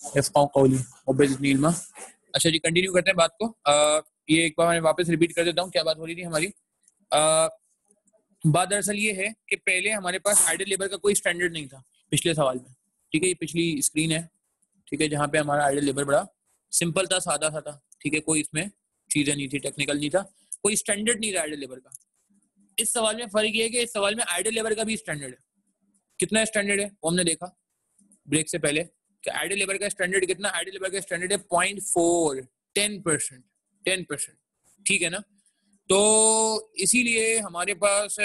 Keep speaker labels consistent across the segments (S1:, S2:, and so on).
S1: यफकाउ कौली वबिज़्नी इल्मा अच्छा जी कंटिन्यू करते हैं बात को आ, ये एक बार मैं वापस रिपीट कर देता हूँ क्या बात हो रही थी हमारी आ, बात दरअसल ये है कि पहले हमारे पास आइडल लेबर का कोई स्टैंडर्ड नहीं था पिछले सवाल में ठीक है ये पिछली स्क्रीन है ठीक है जहाँ पे हमारा आइडल लेबर बड़ा सिंपल था सादा सा था ठीक है कोई इसमें चीजें नहीं थी टेक्निकल नहीं था कोई स्टैंडर्ड नहीं था आइडल लेबर का इस सवाल में फर्क ये है कि इस सवाल में आइडल लेबर का भी स्टैंडर्ड है कितना स्टैंडर्ड है? वो हमने देखा ब्रेक से पहले कि आइडल लेबर का स्टैंडर्ड कितना? आइडल लेबर का स्टैंडर्ड है point four ten percent ten percent ठीक है ना? तो इसीलिए हमारे पास,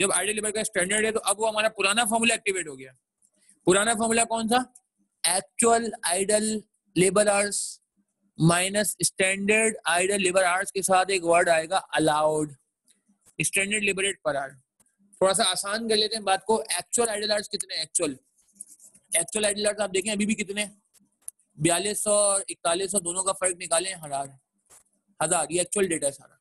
S1: जब आइडियल लेबर का स्टैंडर्ड है तो अब वो हमारा पुराना फॉर्मूला एक्टिवेट हो गया। पुराना फॉर्मूला कौन सा actual idle labour hours minus standard idle labour hours के साथ एक वर्ड आएगा allowed standard labour rate per hour थोड़ा सा आसान कर लेते हैं बात को। एक्चुअल आइडल आर्स कितने एक्चुअल एक्चुअल आइडल आर्स आप देखें अभी भी कितने? बयालीस सौ और इकतालीस सौ दोनों का फ़र्क निकालें, हज़ार। हज़ार, ये एक्चुअल डेटा है सारा।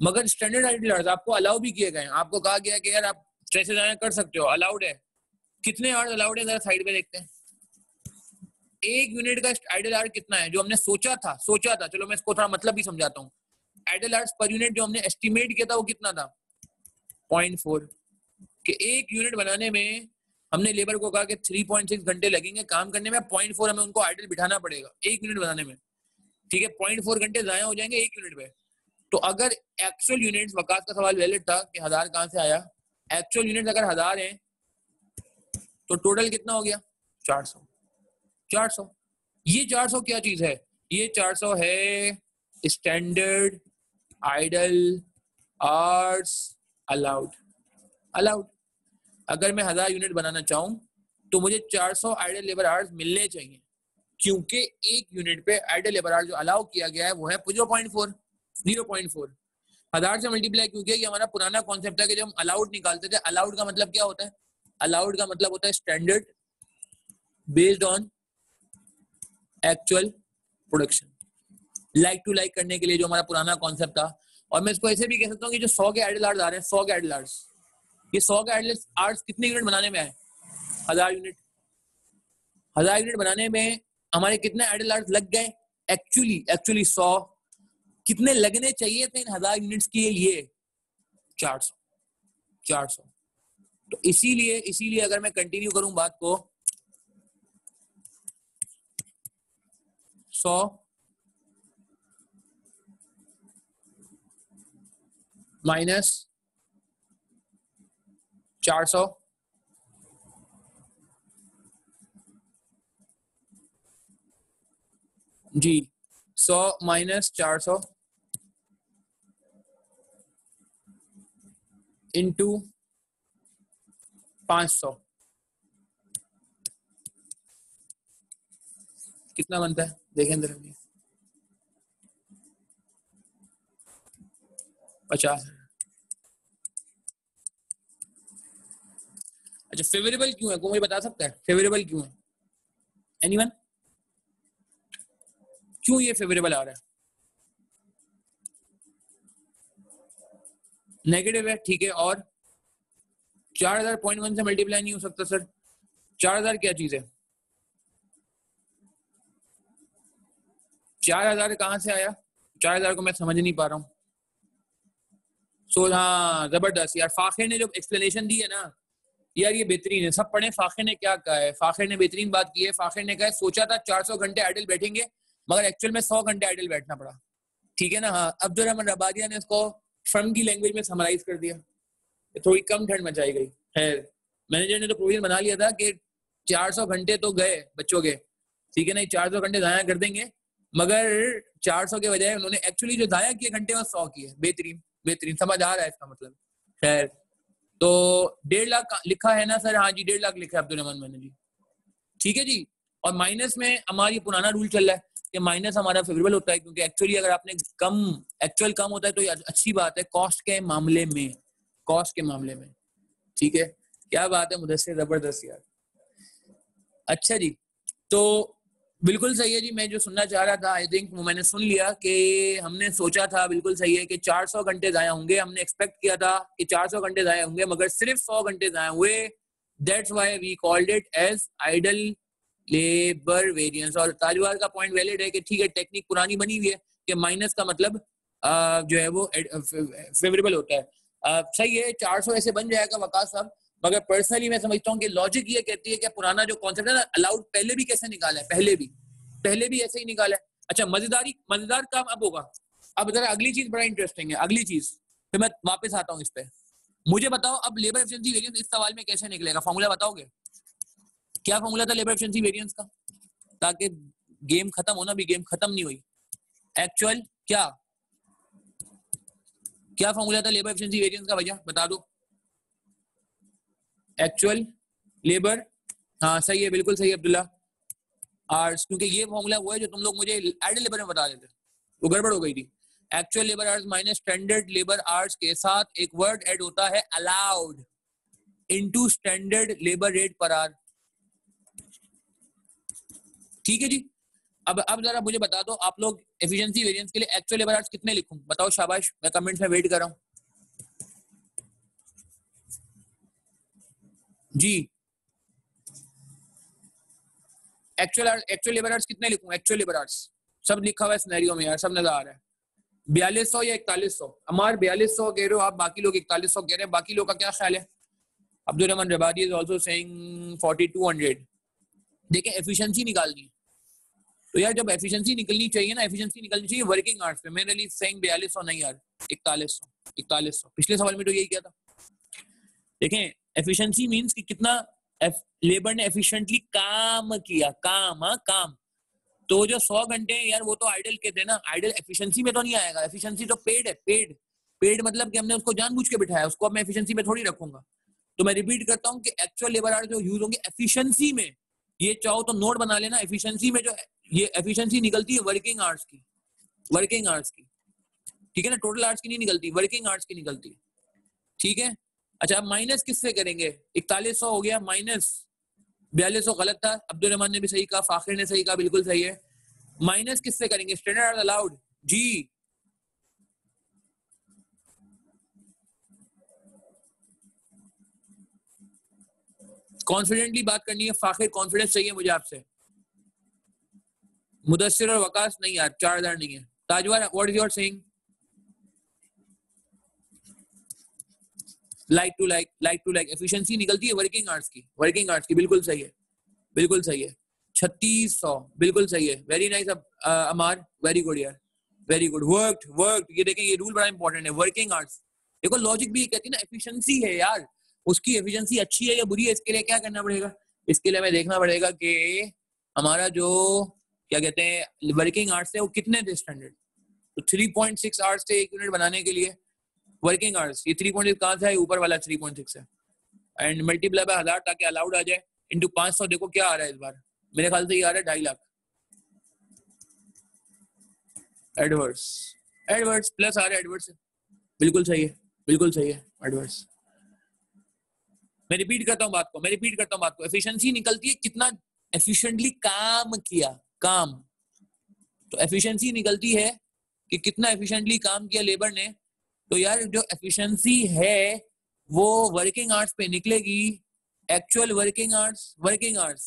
S1: मगर स्टैंडर्ड आइडल आर्स आपको अलाउ भी किए गए आपको कहा गया कि यार आप स्ट्रेसेस आए कर सकते हो अलाउड है। कितने आर्स अलाउड है? जरा साइड पे देखते हैं। एक यूनिट का आइडल आर्ट कितना है? जो हमने सोचा था सोचा था। चलो मैं इसको थोड़ा मतलब भी समझाता हूँ। आइडल आर्ट्स पर यूनिट जो हमने एस्टिमेट किया था वो कितना था? पॉइंट फोर कि एक यूनिट बनाने में हमने लेबर को कहा कि थ्री पॉइंट सिक्स घंटे लगेंगे काम करने में पॉइंट फोर हमें उनको आइडल बिठाना पड़ेगा एक यूनिट बनाने में। ठीक है पॉइंट फोर घंटे जाया हो जाएँगे एक यूनिट पे। तो अगर एक्चुअल यूनिट वकात का सवाल वैलिड था कि हज़ार कहाँ से आया? एक्चुअल यूनिट अगर हज़ार है तो टोटल कितना हो गया? चार सौ। चार सौ। ये चार सौ क्या चीज़ है? ये चार सौ है standard idle hours allowed allowed अगर मैं हज़ार यूनिट बनाना चाहूँ तो मुझे 400 आइडल लेबर आवर्स मिलने चाहिए, क्योंकि एक यूनिट पे आइडल लेबर आवर्स जो अलाउ किया गया है, वो है zero point four zero point four हज़ार से मल्टीप्लाई क्योंकि ये हमारा पुराना कॉन्सेप्ट था कि जब हम अलाउड निकालते थे अलाउड का मतलब क्या होता है? अलाउड का मतलब होता है standard based on actual production like to like करने के लिए जो हमारा पुराना कॉन्सेप्ट था और मैं इसको ऐसे भी कह सकता हूँ कि जो सौ के आइडल आर्ट्स आ रहे हैं, सौ के आइडल आर्ट्स ये सौ के आइडल आर्ट्स कितने यूनिट बनाने में आए? हज़ार यूनिट हज़ार यूनिट बनाने में हमारे कितने आइडल आर्ट्स लग गए? एक्चुअली एक्चुअली सौ। कितने लगने चाहिए थे इन हज़ार यूनिट्स के लिए? चार सौ। चार सौ। तो इसीलिए इसीलिए अगर मैं कंटिन्यू करूँ बात को, सौ माइनस चार सौ। जी, सौ माइनस चार सौ। इंटू पाँच सौ। कितना बनता है? देखें अंदर पचास। अच्छा फेवरेबल क्यों है? कोई बता सकता है? फेवरेबल क्यों है? एनीवन क्यों ये फेवरेबल आ रहा है? नेगेटिव है, ठीक है, और? चार हज़ार पॉइंट वन से मल्टीप्लाई नहीं हो सकता सर चार हज़ार क्या चीज़ है? चार हज़ार कहाँ से आया? चार हज़ार को मैं समझ नहीं पा रहा हूँ। सो हाँ ज़बरदस्त यार, फाखिर ने जो एक्सप्लेनेशन दी है ना यार ये बेहतरीन है। सब पढ़े फाखिर ने क्या कहा है? फाखिर ने बेहतरीन बात की है। फाखिर ने कहा सोचा था 400 घंटे आइडल बैठेंगे, मगर एक्चुअल में 100 घंटे आइडल बैठना पड़ा। ठीक है ना? हाँ अब्दुल रहमान रबादिया ने इसको फर्म की लैंग्वेज में समराइज कर दिया। थोड़ी कम ठंड मचाई गई। खैर मैनेजर ने तो प्रोविज़न बना लिया था कि 400 घंटे तो गए बच्चों के। ठीक है ना? 400 घंटे जाया कर देंगे, मगर 400 के बजाय उन्होंने एक्चुअली जो जाया किए घंटे, वो सौ किए। बेहतरीन बेहतरीन। समझ आ रहा है इसका मतलब। खैर तो डेढ़ लाख लिखा है ना सर? हाँ जी, डेढ़ लाख लिखा है अब्दुल रहमान मैंने जी। ठीक है जी? और माइनस में हमारी पुराना रूल चल रहा है कि माइनस हमारा फेवरेबल होता है क्योंकि एक्चुअली अगर आपने कम एक्चुअल कम होता है तो अच्छी बात है कॉस्ट के मामले में। कॉस्ट के मामले में। ठीक है? क्या बात है मुझसे ज़बरदस्त यार। अच्छा जी तो बिल्कुल सही है जी, मैं जो सुनना चाह रहा था आई थिंक मैंने सुन लिया कि हमने सोचा था बिल्कुल सही है कि 400 घंटे जाया होंगे, हमने एक्सपेक्ट किया था कि 400 घंटे जाया होंगे, मगर सिर्फ़ 100 घंटे जाया हुए that's why we called it as idle labour variance और ताजवार का पॉइंट वैलिड है कि ठीक है टेक्निक पुरानी बनी हुई है कि माइनस का मतलब जो है वो फेवरेबल होता है। सही है 400 ऐसे बन जाएगा, वकास साहब। मगर पर्सनली मैं समझता हूँ कि लॉजिक ये कहती है कि पुराना जो कॉन्सेप्ट है ना अलाउड पहले भी कैसे निकाला है? पहले भी। पहले भी ऐसे ही निकाला है। अच्छा मजेदारी, मज़ेदार काम अब होगा। अब जरा अगली चीज़ बड़ा इंटरेस्टिंग है। अगली चीज़, फिर मैं वापस आता हूँ इस पे। मुझे बताओ, अब लेबर एफिशिएंसी वेरिएंस इस सवाल में कैसे निकलेगा? फॉर्मूला बताओगे? क्या फॉर्मूला था लेबर एफिशिएंसी वेरिएंस का? ताकि गेम खत्म होना भी गेम खत्म नहीं हुई। एक्चुअल क्या? क्या फॉर्मूला था लेबर एफिशिएंसी वेरिएंस का भैया? बता दो। एक्चुअल लेबर हाँ सही है, बिल्कुल सही है, अब्दुल्ला। आर्स क्योंकि ये फॉर्मूला वो है जो तुम लोग मुझे एड लेबर में बता देते वो गड़बड़ हो गई थी। Actual labour hours minus standard labour hours के साथ एक वर्ड ऐड होता है allowed into standard labour rate per hour ठीक है जी? अब अब जरा मुझे बता दो, आप लोग एफिशिएंसी वेरिएंस के लिए एक्चुअल लेबर आवर्स कितने लिखूं? बताओ शाबाश, मैं कमेंट्स में वेट कर रहा हूँ। जी। एक्चुअल एक्चुअल लेबर आवर्स कितने लिखूं? एक्चुअल लेबर आवर्स सब लिखा हुआ है सिनेरियो में यार, सब नज़र आ रहा है। बयालीस सौ या इकतालीस सौ? हमारे बयालीस सौ कह रहे हो आप, बाकी लोग इकतालीस सौ कह रहे हैं, बाकी लोग का क्या ख्याल है? Abdul Rahman Rabadi is also saying forty two hundred देखें एफिशिएंसी निकालनी तो यार जब एफिशिएंसी निकलनी चाहिए ना एफिशिएंसी निकलनी चाहिए वर्किंग आवर्स पे। मेरे लिए बयालीस सौ नहीं यार, इकतालीस सौ इकतालीस सौ। पिछले सवाल में तो यही किया था। देखें एफिशिएंसी मींस कि कितना लेबर ने एफिशिएंटली काम किया, काम हाँ काम। तो जो सौ घंटे यार, वो तो आइडल के थे ना। आइडल एफिशिएंसी में तो नहीं आएगा। एफिशिएंसी तो पेड है पेड पेड मतलब कि हमने उसको जानबूझ के बिठाया, उसको अब मैं एफिशिएंसी में थोड़ी रखूँगा। तो मैं रिपीट करता हूँ कि एक्चुअल लेबर आवर्स जो यूज़ होंगे एफिशिएंसी में, ये चाहो तो नोट बना लेना एफिशिएंसी में जो, ये एफिशिएंसी निकलती है वर्किंग आवर्स की। वर्किंग आवर्स की। ठीक है ना? टोटल आवर्स की नहीं निकलती वर्किंग आवर्स की निकलती है। ठीक है? अच्छा अब माइनस किससे करेंगे? इकतालीस सौ हो गया माइनस बयालीस सौ गलत था। अब्दुल रहमान ने भी सही कहा, फाखिर ने सही कहा, बिल्कुल सही है। माइनस किससे करेंगे? स्टैंडर्ड अलाउड जी। कॉन्फिडेंटली बात करनी है। फाखिर कॉन्फिडेंस चाहिए मुझे आपसे। मुदसर और वकास नहीं यार, चार हज़ार नहीं है। Tajwar what is your saying like to like like to like efficiency निकलती है वर्किंग आवर्स की। वर्किंग आवर्स की, बिल्कुल सही है। बिल्कुल सही है। छत्तीस सौ, बिल्कुल सही है। Very nice Amar very good यार। वेरी गुड वर्क वर्क ये देखें, ये रूल बड़ा इंपॉर्टेंट है। वर्किंग आवर्स देखो लॉजिक भी कहती है ना एफिशिएंसी है यार। उसकी एफिशिएंसी अच्छी है या बुरी है, इसके लिए क्या करना पड़ेगा? इसके लिए हमें देखना पड़ेगा कि हमारा जो, क्या कहते हैं वर्किंग आर्ट्स है, वो कितने थे स्टैंडर्ड तो थ्री पॉइंट सिक्स आवर्स थे एक यूनिट बनाने के लिए। वर्किंग आवर्स ये थ्री पॉइंट कहाँ से ऊपर वाला थ्री पॉइंट सिक्स है। एंड मल्टीप्लाई बाय हज़ार ताकि अलाउड आ जाए। इंटू पाँच सौ, देखो क्या आ रहा है इस बार। मेरे ख्याल से ये आ रहा है ढाई लाख। एडवर्स एडवर्स प्लस आ रहा है एडवर्स बिल्कुल सही है। बिल्कुल सही है। एडवर्स मैं रिपीट करता हूँ बात को। मैं रिपीट करता हूँ बात को। एफिशिएंसी निकलती है कितना? एफिशिएंटली काम किया। काम। तो एफिशिएंसी निकलती है कि कितना एफिशिएंटली काम किया लेबर ने? तो यार जो एफिशिएंसी है, वो वर्किंग आर्ट्स पे निकलेगी। Actual working hours working hours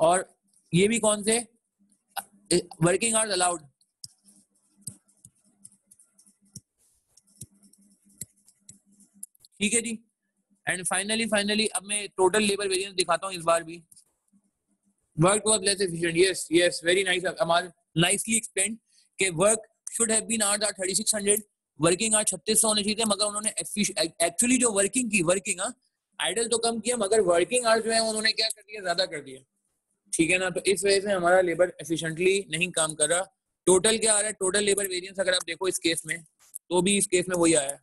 S1: और ये भी कौन से? वर्किंग आवर्स अलाउड ठीक है जी। एंड फाइनली फाइनली अब मैं टोटल लेबर वेरिएंस दिखाता हूँ इस बार भी। Work was less efficient yes yes very nice Amal nicely explain के work should have been hours are 3600 working hours 3600 होने चाहिए मगर उन्होंने एक्चुअली जो वर्किंग की वर्किंग आइडल तो कम किया, मगर वर्किंग आवर्स जो है, उन्होंने क्या कर दिया ज़्यादा कर दिया ठीक है ना? तो इस वजह से हमारा लेबर एफिशिएंटली नहीं काम कर रहा। टोटल क्या आ रहा है? टोटल लेबर वेरिएंस अगर आप देखो इस केस में तो भी इस केस में वही आया।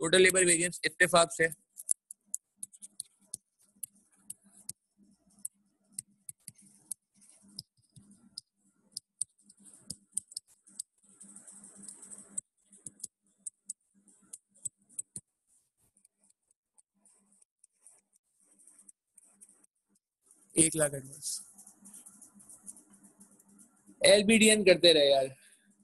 S1: टोटल लेबर वेरिएंस इत्तेफाक से। एक लाख एडवांस एलबीडीएन करते रहे यार।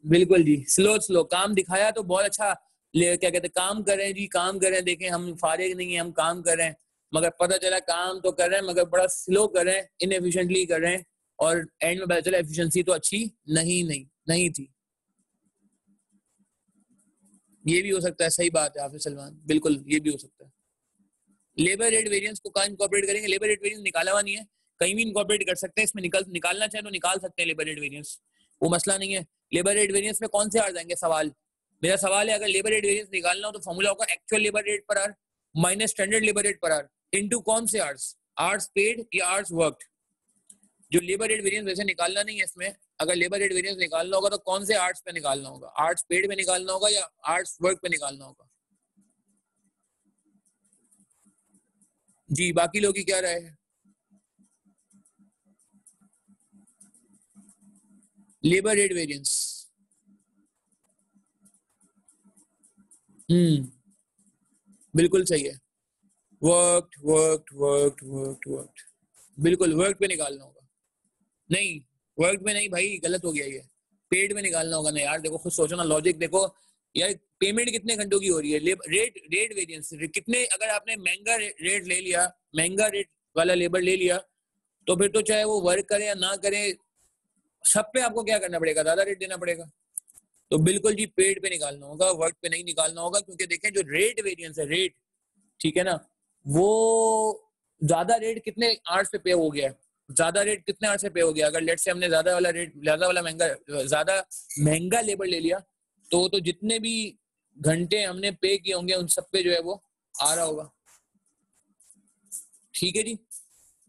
S1: बिल्कुल जी। स्लो स्लो काम दिखाया तो बहुत अच्छा। ले, क्या कहते काम कर रहे हैं जी, काम कर रहे हैं। देखें, हम फारिग नहीं है, हम काम कर रहे हैं। मगर पता चला, काम तो कर रहे हैं, मगर बड़ा स्लो कर रहे हैं इनएफिशिएंटली कर रहे हैं। और एंड में पता चला एफिशिएंसी तो अच्छी नहीं नहीं नहीं थी। ये भी हो सकता है, सही बात है, हाफिज सलमान। बिल्कुल, ये भी हो सकता है। लेबर रेट वेरियंस को कहा इनकॉपरेट करेंगे? लेबर रेट वेरियंस निकाला हुआ नहीं है। कहीं भी इनकॉपरेट कर सकते हैं, इसमें निकल, निकालना चाहे तो निकाल सकते हैं लेबर रेट वेरिएंस वो मसला नहीं है। लेबर रेट वेरिएंस में कौन से आ जाएँगे सवाल। मेरा सवाल है, अगर लेबर रेट वेरिएंस निकालना हो तो फॉर्मूला होगा actual labour rate per hour minus standard labour rate per hour into कौन से आर्स आर्स पेड या आर्स वर्क जो लेबर रेट वेरिएंस वैसे निकालना नहीं है इसमें। अगर लेबर रेट वेरिएंस निकालना होगा तो कौन से आर्ट्स पे निकालना होगा? आर्ट्स पेड पे निकालना होगा या आर्ट्स वर्क पे निकालना होगा? जी, बाकी लोग की क्या राय है? लेबर रेट वेरिएंस हम्म बिल्कुल सही है। Work work work work work बिल्कुल वर्क पे निकालना होगा। नहीं वर्क में नहीं भाई, गलत हो गया ये। पेड में निकालना होगा ना यार। देखो, खुद सोचो ना लॉजिक देखो। यार पेमेंट कितने घंटों की हो रही है? रेट रेट वेरिएंस कितने, अगर आपने महँगा रेट ले लिया, महँगा रेट वाला लेबर ले लिया तो फिर तो चाहे वो वर्क करे या ना करे सब पे आपको क्या करना पड़ेगा? ज़्यादा रेट देना पड़ेगा। तो बिल्कुल जी, पेड पे निकालना होगा वर्क पे नहीं निकालना होगा, क्योंकि देखें, जो रेट वेरिएंस है रेट ठीक है ना? वो ज़्यादा रेट कितने आर्ट्स पे पे हो गया ज़्यादा रेट कितने आर्ट्स पे पे हो गया? अगर लेट से हमने ज़्यादा वाला रेट ज़्यादा वाला महँगा, ज़्यादा महँगा लेबर ले लिया तो तो जितने भी घंटे हमने पे किए होंगे, उन सब पे जो है वो आ रहा होगा। ठीक है जी?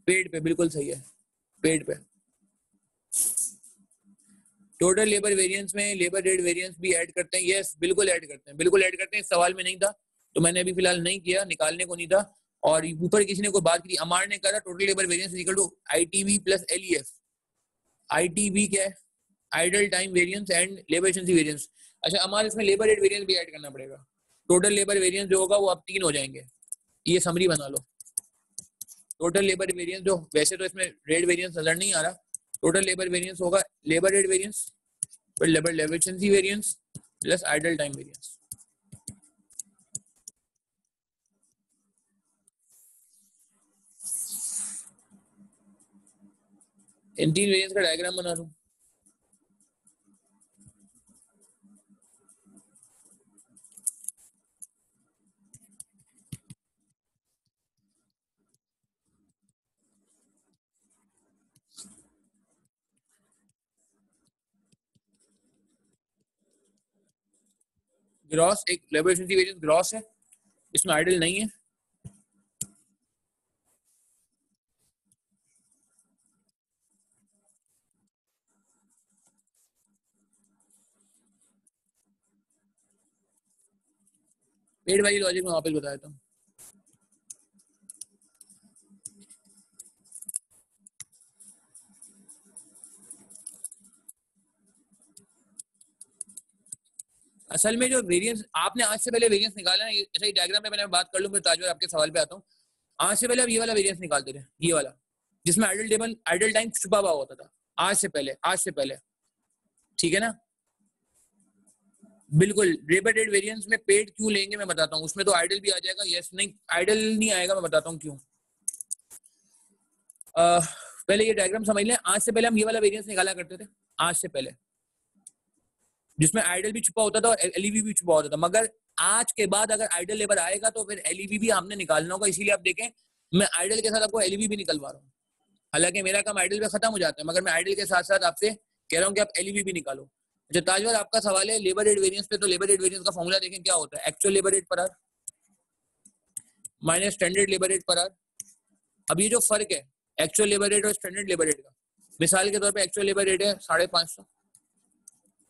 S1: पेड पे, बिल्कुल सही है। पेड पे। टोटल लेबर वेरिएंस में लेबर रेट वेरिएंस भी ऐड करते हैं। यस बिल्कुल ऐड करते हैं। बिल्कुल ऐड करते हैं। सवाल में नहीं था तो मैंने अभी फ़िलहाल नहीं किया, निकालने को नहीं था। और ऊपर किसी ने कोई बात की, अमार ने कहा total labour variance equal to ITV plus LEF ITV क्या है? Idle time variance and labour efficiency variance अच्छा अमार, इसमें लेबर रेट वेरिएंस भी ऐड करना पड़ेगा। टोटल लेबर वेरियंस जो होगा, वो अब तीन हो जाएँगे। ये समरी बना लो। टोटल लेबर वेरिएंस जो, वैसे तो इसमें रेट वेरिएंस नज़र नहीं आ रहा। टोटल लेबर वेरियंस होगा labour rate variance labour efficiency variance plus idle time variance इन तीन वेरियंस का डायग्राम बना लूँ ग्रॉस एक लेबर एफिशिएंसी वेरिएंस ग्रॉस है, इसमें आइडल नहीं है। पेड वाली लॉजिक में वापस बता देता था। असल में जो वेरियंस आपने आज से पहले वेरिएंस निकाला है ऐसा ही डायग्राम में मैंने बात कर लूँ फिर ताजवर आपके सवाल पे आता हूँ। आज से पहले आप ये वाला वेरिएंस निकालते थे ये वाला, जिसमें आइडल टेबल आइडल टाइम छुपा हुआ होता था। आज से पहले, आज से पहले। ठीक है ना? बिल्कुल रेट वेरिएंस में पेड क्यों लेंगे मैं बताता हूँ, उसमें तो आइडल भी आ जाएगा यस नहीं आइडल नहीं आएगा, मैं बताता हूँ क्यों। पहले ये डायग्राम समझ लें, आज से पहले हम ये वाला वेरियंस निकाला करते थे, आज से पहले। जिसमें आइडल भी छुपा होता था और एलईवी भी छुपा होता था। मगर आज के बाद अगर आइडल लेबर आएगा तो फिर एलईवी भी हमने निकालना होगा। इसीलिए आप देखें, मैं आइडल के साथ आपको एलईवी भी निकलवा रहा हूँ। हालाँकि मेरा काम आइडल पे खत्म हो जाता है, मगर मैं आइडल के साथ साथ आपसे कह रहा हूँ कि आप एलईवी भी निकालो। अच्छा ताजवर आपका सवाल है लेबर रेट वेरियंस पे तो लेबर रेट वेरियंस का फॉर्मूला देखें क्या होता है। Actual labour rate per hour minus standard labour rate per hour अब ये जो फ़र्क है एक्चुअल लेबर रेट और स्टैंडर्ड लेबर रेट का। मिसाल के तौर पे एक्चुअल लेबर रेट है साढ़े पाँच सौ।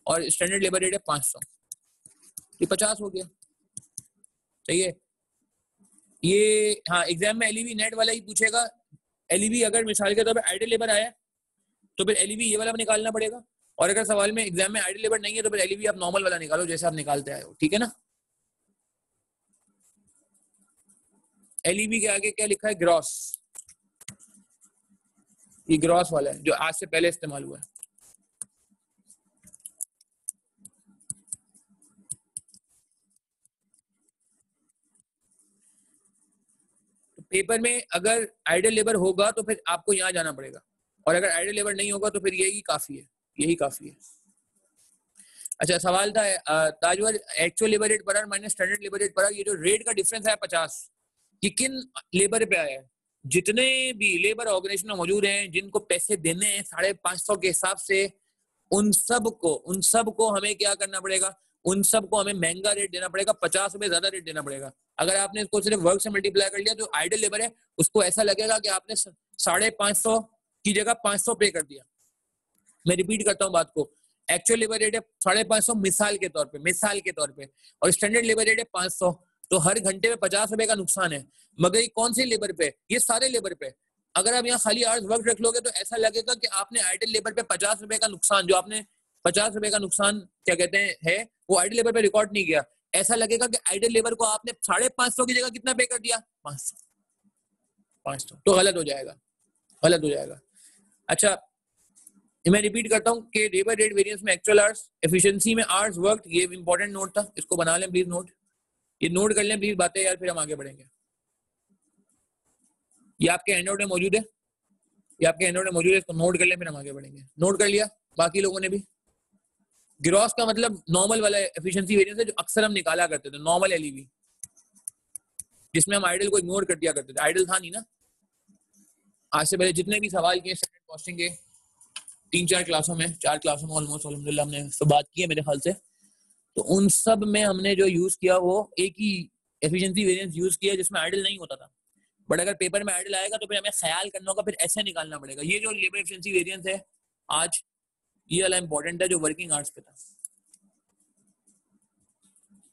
S1: और स्टैंडर्ड लेबर रेट है पाँच सौ। ये पचास हो गया। सही है? ये हाँ एग्ज़ाम में एलईवी नेट वाला ही पूछेगा। एलईवी अगर मिसाल के तौर पर आइडल लेबर आया तो फिर एलईवी ये वाला निकालना पड़ेगा। और अगर सवाल में एग्ज़ाम में आइडल लेबर नहीं है तो फिर एलईवी आप नॉर्मल वाला निकालो, जैसे आप निकालते आए हो। ठीक है ना? एलईवी के आगे क्या लिखा है? ग्रॉस ये ग्रॉस वाला है, जो आज से पहले इस्तेमाल हुआ है। पेपर में अगर आइडल लेबर होगा तो फिर आपको यहाँ जाना पड़ेगा। और अगर आइडल लेबर नहीं होगा तो फिर यही काफ़ी है, यही काफ़ी है। अच्छा सवाल था Tajwar actual labour rate per minus standard labour rate per ये जो रेट का डिफरेंस है पचास कि किन लेबर पे आया है? जितने भी लेबर ऑर्गेनाइजेशन में मौजूद हैं, जिनको पैसे देने हैं साढ़े पाँच सौ के हिसाब से, उन सबको उन सबको हमें क्या करना पड़ेगा? उन सबको हमें महँगा रेट देना पड़ेगा, पचास रुपए ज़्यादा रेट देना पड़ेगा। अगर आपने इसको सिर्फ़ वर्क से मल्टीप्लाई कर लिया तो आइडल लेबर है, उसको ऐसा लगेगा कि आपने साढ़े पाँच सौ की जगह पाँच सौ पे कर दिया। मैं रिपीट करता हूँ बात को। एक्चुअल लेबर रेट है साढ़े पाँच सौ मिसाल के तौर पे, मिसाल के तौर पे। और स्टैंडर्ड लेबर रेट है पाँच सौ। तो हर घंटे में पचास रुपए का नुकसान है। मगर ये कौन सी लेबर पे? ये सारे लेबर पे। अगर आप यहाँ खाली आर्स वर्क रख लोगे तो ऐसा लगेगा कि आपने आइडल लेबर पे पचास रुपए का नुकसान, जो आपने पचास रुपए का नुकसान, क्या कहते हैं, है, वो आइडल लेबर पे रिकॉर्ड नहीं किया। ऐसा लगेगा कि आइडल लेबर को आपने साढ़े पाँच सौ की जगह कितना पे कर दिया? पाँच सौ। पाँच सौ। तो गलत हो जाएगा। गलत हो जाएगा। अच्छा मैं रिपीट करता हूँ कि लेबर रेट वेरिएंस में एक्चुअल आर्स एफिशिएंसी में आर्स वर्क ये इंपॉर्टेंट नोट था। इसको बना लें प्लीज़ नोट ये नोट कर लें प्लीज़ बातें यार, फिर हम आगे बढ़ेंगे। ये आपके हैंडआउट में मौजूद है। ये आपके हैंडआउट में मौजूद है, इसको नोट कर लें, फिर हम आगे बढ़ेंगे। नोट कर लिया, बाकी लोगों ने भी। ग्रॉस का मतलब नॉर्मल वाला एफिशिएंसी वेरिएंस है जो अक्सर हम निकाला करते थे नॉर्मल एलईवी जिसमें हम आइडल को इग्नोर कर दिया करते थे। आइडल था नहीं ना? आज से पहले जितने भी सवाल किए स्टैंडर्ड कॉस्टिंग के तीन चार क्लासों में, चार क्लासों में ऑलमोस्ट अलहमदिल्ला हमने सब बात की है मेरे ख्याल से। तो उन सब में हमने जो यूज़ किया, वो एक ही एफिशिएंसी वेरिएंस यूज़ किया, जिसमें आइडल नहीं होता था। बट अगर पेपर में आइडल आएगा तो फिर हमें ख्याल करना होगा, फिर ऐसे निकालना पड़ेगा। ये जो लेबर एफिशिएंसी वेरिएंस है, आज ये वाला इंपॉर्टेंट है जो वर्किंग आवर्स पे था।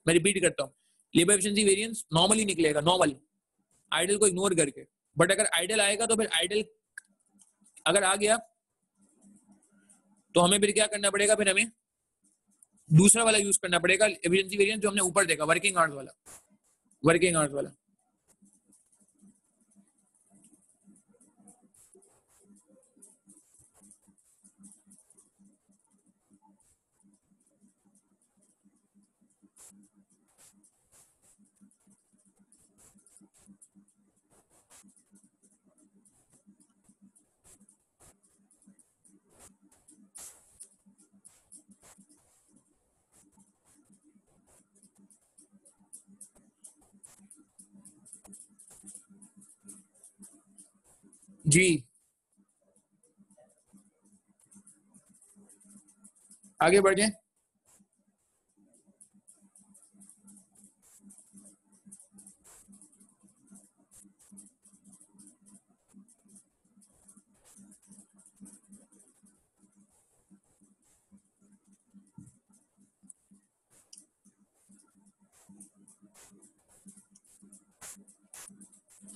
S1: मैं रिपीट करता हूँ। लेबर एफिशिएंसी वेरिएंस नॉर्मली निकलेगा नॉर्मल आइडल को इग्नोर करके। बट अगर आइडल आएगा तो फिर आइडल अगर आ गया तो हमें फिर क्या करना पड़ेगा? फिर हमें दूसरा वाला यूज़ करना पड़ेगा। एफिशिएंसी वेरिएंस जो हमने ऊपर देखा वर्किंग आवर्स वाला। वर्किंग आवर्स वाला। जी। आगे बढ़ जाए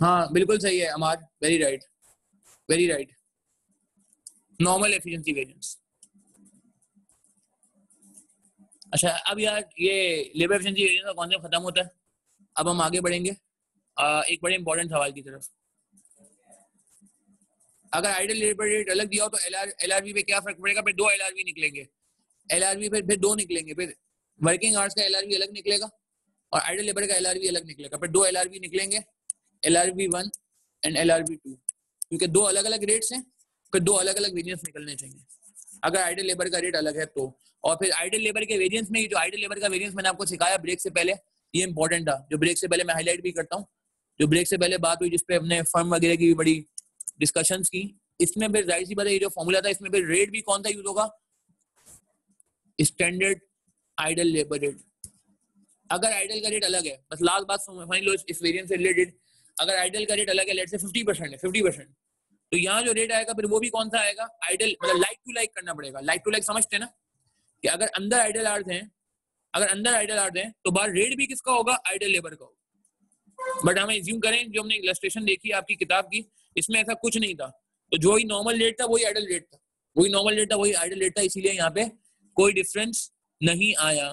S1: हाँ बिल्कुल सही है Amar very right very right normal efficiency variance अच्छा अब यार ये लेबर एफिशिएंसी वेरिएंस का कॉन्सेप्ट खत्म होता है। अब हम आगे बढ़ेंगे। आ, एक बड़े इंपॉर्टेंट सवाल की तरफ़। अगर आइडल लेबर रेट अलग दिया हो तो एल आर पे क्या फ़र्क पड़ेगा? फिर दो एल आर निकलेंगे। एल आर फिर फिर दो निकलेंगे। फिर वर्किंग आवर्स का एल आर अलग निकलेगा और आइडल लेबर का एल आर अलग निकलेगा। फिर दो एल आर निकलेंगे। L R one and L R two क्योंकि दो अलग अलग रेट्स हैं, फिर दो अलग अलग वेरियंस निकलने चाहिए। अगर आइडल लेबर का रेट अलग है तो और फिर आइडल लेबर के वेरियंस में जो आइडल लेबर का वेरियंस मैंने आपको सिखाया ब्रेक से पहले, ये इंपॉर्टेंट था। जो ब्रेक से पहले मैं हाईलाइट भी करता हूँ, जो ब्रेक से पहले बात हुई जिसपे हमने फर्म वगैरह की बड़ी डिस्कशन की, इसमें फिर ज़ाहिर सी बात है ये जो फॉर्मूला था, इसमें फिर रेट भी कौन सा यूज़ होगा? स्टैंडर्ड आइडल लेबर रेट अगर आइडल का रेट अलग है, बस लास्ट बात लो इस वेरियंस से रिलेटेड अगर आइडल का रेट अलग है लेट से 50 परसेंट है 50 परसेंट तो यहाँ जो रेट आएगा, फिर वो भी कौन सा आएगा? आइडल मतलब लाइक टू लाइक करना पड़ेगा। लाइक टू लाइक समझते ना? कि अगर अंदर आइडल आर्ट हैं, अगर अंदर आइडल आर्ट हैं तो बाहर रेट भी किसका होगा? आइडल लेबर का होगा। बट हमें एज्यूम करें, जो हमने इलस्ट्रेशन देखी आपकी किताब की, इसमें ऐसा कुछ नहीं था। तो जो ही नॉर्मल रेट था, वही आइडल रेट था। वही नॉर्मल रेट था, वही आइडल रेट था, इसीलिए यहाँ पे कोई डिफरेंस नहीं आया।